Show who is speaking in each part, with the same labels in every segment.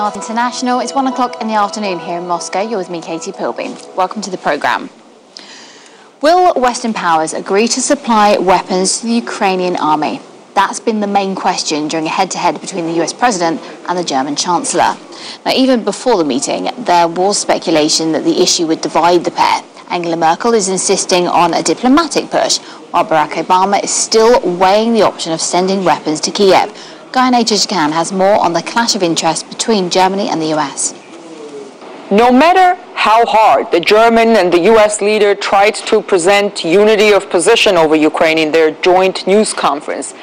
Speaker 1: RT International. It's one o'clock in the afternoon here in Moscow. You're with me, Katie Pilbeam. Welcome to the programme. Will Western powers agree to supply weapons to the Ukrainian army? That's been the main question during a head-to-head between the US President and the German Chancellor. Now, even before the meeting, there was speculation that the issue would divide the pair. Angela Merkel is insisting on a diplomatic push, while Barack Obama is still weighing the option of sending weapons to Kiev. Gayane Chichakyan has more on the clash of interest between Germany and the US.
Speaker 2: No matter how hard the German and the US leader tried to present unity of position over Ukraine in their joint news conference,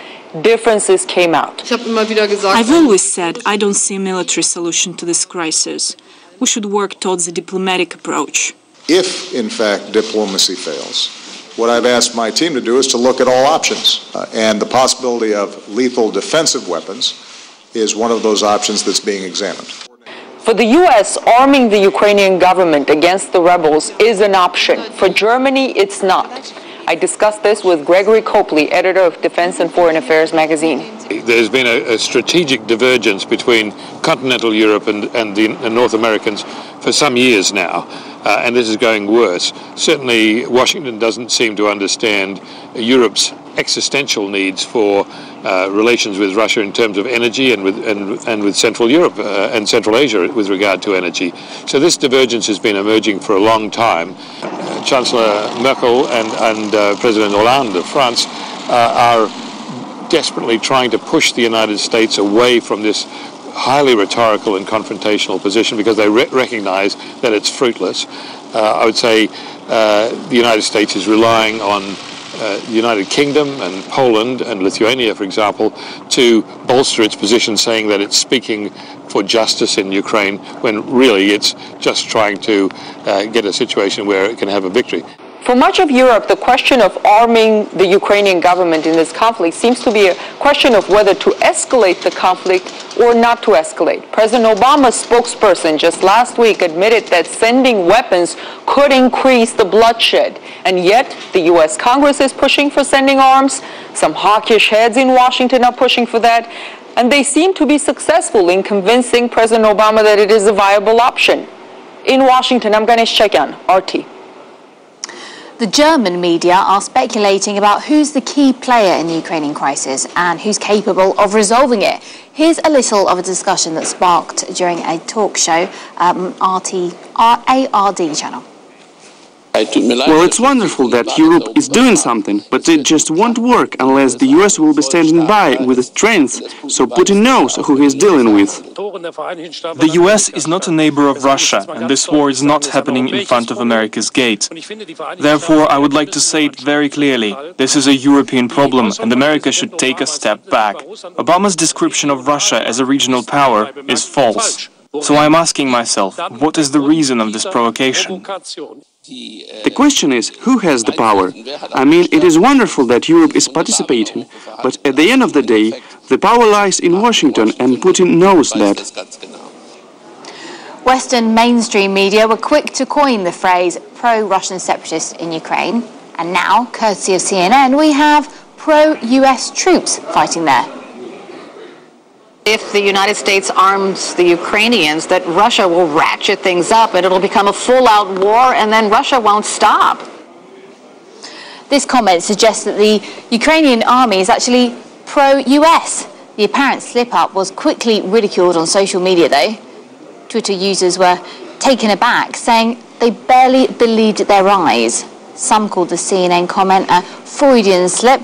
Speaker 2: differences came out.
Speaker 3: I've always said I don't see a military solution to this crisis. We should work towards a diplomatic approach.
Speaker 4: If, in fact, diplomacy fails, what I've asked my team to do is to look at all options. Uh, and the possibility of lethal defensive weapons is one of those options that's being examined.
Speaker 2: For the U.S., arming the Ukrainian government against the rebels is an option. For Germany, it's not. I discussed this with Gregory Copley, editor of Defense and Foreign Affairs magazine.
Speaker 5: There's been a, a strategic divergence between continental Europe and, and the and North Americans for some years now, uh, and this is going worse. Certainly, Washington doesn't seem to understand Europe's existential needs for uh, relations with Russia in terms of energy and with and, and with Central Europe uh, and Central Asia with regard to energy. So this divergence has been emerging for a long time. Uh, Chancellor Merkel and, and uh, President Hollande of France uh, are desperately trying to push the United States away from this highly rhetorical and confrontational position because they re recognize that it's fruitless. Uh, I would say the United States is relying on uh, the United Kingdom and Poland and Lithuania, for example, to bolster its position, saying that it's speaking for justice in Ukraine, when really it's just trying to uh, get a situation where it can have a victory.
Speaker 2: For much of Europe, the question of arming the Ukrainian government in this conflict seems to be a question of whether to escalate the conflict or not to escalate. President Obama's spokesperson just last week admitted that sending weapons could increase the bloodshed. And yet, the U.S. Congress is pushing for sending arms. Some hawkish heads in Washington are pushing for that. And they seem to be successful in convincing President Obama that it is a viable option. In Washington, I'm Gayane Chichakyan, RT.
Speaker 1: The German media are speculating about who's the key player in the Ukrainian crisis and who's capable of resolving it. Here's a little of a discussion that sparked during a talk show, um, RT, ARD channel.
Speaker 6: Well, it's wonderful that Europe is doing something, but it just won't work unless the US will be standing by with strength, so Putin knows who he's dealing with.
Speaker 7: The US is not a neighbor of Russia, and this war is not happening in front of America's gate. Therefore, I would like to say it very clearly. This is a European problem, and America should take a step back. Obama's description of Russia as a regional power is false. So I'm asking myself, what is the reason of this provocation?
Speaker 6: The question is, who has the power? I mean, it is wonderful that Europe is participating, but at the end of the day, the power lies in Washington, and Putin knows that.
Speaker 1: Western mainstream media were quick to coin the phrase pro-Russian separatists in Ukraine. And now, courtesy of CNN, we have pro-US troops fighting there
Speaker 8: if the United States arms the Ukrainians, that Russia will ratchet things up and it'll become a full-out war and then Russia won't stop.
Speaker 1: This comment suggests that the Ukrainian army is actually pro-US. The apparent slip-up was quickly ridiculed on social media, though. Twitter users were taken aback, saying they barely believed their eyes. Some called the CNN comment a Freudian slip.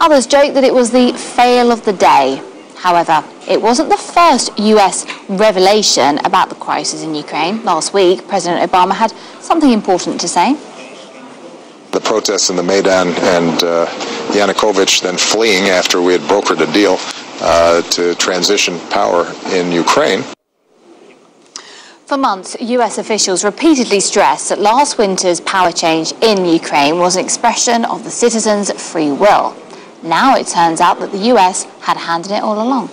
Speaker 1: Others joked that it was the fail of the day. However, it wasn't the first US revelation about the crisis in Ukraine. Last week, President Obama had something important to say.
Speaker 4: The protests in the Maidan and uh, Yanukovych then fleeing after we had brokered a deal uh, to transition power in Ukraine.
Speaker 1: For months, US officials repeatedly stressed that last winter's power change in Ukraine was an expression of the citizens' free will. Now it turns out that the US had handed it all along.